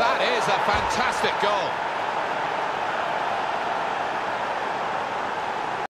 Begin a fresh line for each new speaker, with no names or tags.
That is a fantastic goal.